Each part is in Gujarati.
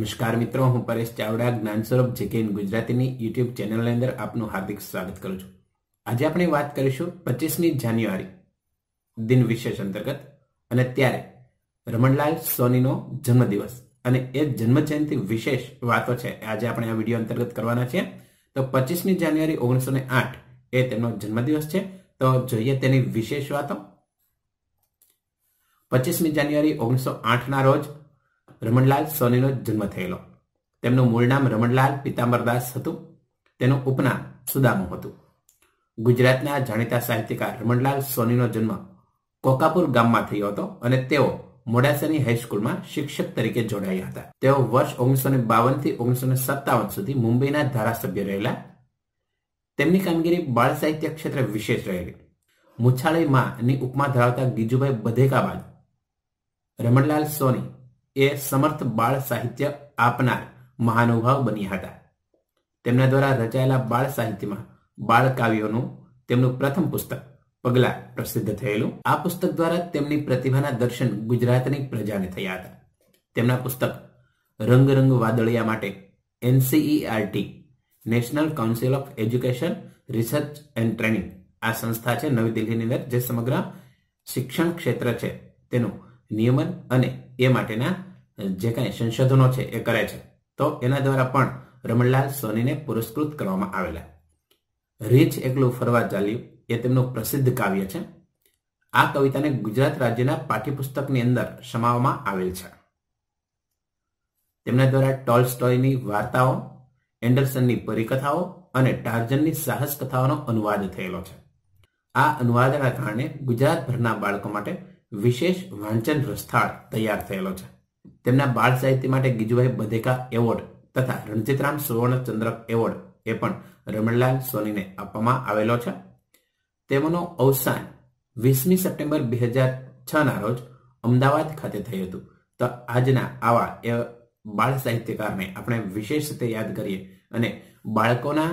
નમસ્કાર મિત્રો, હું પરેશ ચાવડા જ્ઞાન સ્વરૂપ જેકે ગુજરાતીની યુટ્યુબ ચેનલની અંદર આપનું હાર્દિક સ્વાગત કરું છું. આજે આપણે વાત કરીશું પચીસમી જાન્યુઆરી, દિન વિશેષ અંતર્ગત, અને ત્યારે રમણલાલ સોનીનો જન્મદિવસ. અને એ જન્મજયંતિ વિશેષ વાતો છે આજે આપણે આ વીડિયો અંતર્ગત કરવાના છીએ. તો પચીસમી જાન્યુઆરી ઓગણીસો ને આઠ એ તેમનો જન્મદિવસ છે. તો જોઈએ તેની વિશેષ વાતો. પચીસમી જાન્યુઆરી ઓગણીસો આઠના રોજ રમણલાલ સોનીનો જન્મ થયેલો. તેમનું મૂળ નામ રમણલાલ પિતાંબરદાસ હતું. તેનું ઉપનામ સુદામુ હતું. ગુજરાતના જાણીતા સાહિત્યકાર રમણલાલ સોનીનો જન્મ કોકાપુર ગામમાં થયો હતો અને તેઓ મોડાસાની હાઈસ્કૂલમાં શિક્ષક તરીકે જોડાયા હતા. તેઓ વર્ષ ઓગણીસો ને બાવનથી ઓગણીસો ને સત્તાવન સુધી મુંબઈના ધારાસભ્ય રહેલા. તેમની કામગીરી બાળ સાહિત્ય ક્ષેત્રે વિશેષ રહેલી. મુછાળી માની ઉપમા ધરાવતા ગીજુભાઈ બધેકા બાદ રમણલાલ સોની એ સમર્થ બાળ સાહિત્ય આપનાર મહાનુભાવ બન્યા હતા. તેમના દ્વારા રચાયેલા બાળ સાહિત્યમાં બાળ કાવ્યોનું તેમનું પ્રથમ પુસ્તક પગલા પ્રસિદ્ધ થયેલું. આ પુસ્તક દ્વારા તેમની પ્રતિભાના દર્શન ગુજરાતની પ્રજાને થયા હતા. તેમના પુસ્તક રંગ રંગ વાદળિયા માટે NCERT national council of education research and training આ સંસ્થા છે નવી દિલ્હીની અંદર જે સમગ્ર શિક્ષણ ક્ષેત્ર છે તેનું નિયમન અને એ માટેના જે કાંઈ સંશોધનો છે એ કરે છે. તો એના દ્વારા પણ રમણલાલ સોનીને પુરસ્કૃત કરવામાં આવેલા. રીચ એકલું ફરવા ચાલ્યું એ તેમનું પ્રસિદ્ધ કાવ્ય છે. આ કવિતાને ગુજરાત રાજ્યના પાઠ્યપુસ્તકની અંદર સમાવવામાં આવેલ છે. તેમના દ્વારા ટોલ સ્ટોયની વાર્તાઓ, એન્ડરસનની પરિકથાઓ અને ટાર્જનની સાહસ કથાઓનો અનુવાદ થયેલો છે. આ અનુવાદના કારણે ગુજરાતભરના બાળકો માટે વિશેષ વાંચન પ્રસ્થાળ તૈયાર થયેલો છે. તેમના બાળ સાહિત્ય માટે ગીજુભાઈ બધેકા એવોર્ડ તથા રણજીતરામ સુવર્ણચંદ્રક એવોર્ડ એ પણ રમણલાલ સોનીને આપવામાં આવેલો છે. તેમનો અવસાન વીસમી સપ્ટેમ્બર બે હજાર છના રોજ અમદાવાદ ખાતે થયું હતું. તો આજના આવા એ બાળ સાહિત્યકારને આપણે વિશેષ રીતે યાદ કરીએ અને બાળકોના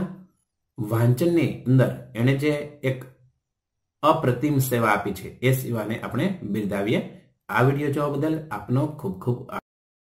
વાંચનની અંદર એણે જે એક અપ્રતિમ સેવા આપી છે. એ સેવાને આપણે બિરદાવીએ. આ વીડિયો જોવા બદલ આપનો ખૂબ ખૂબ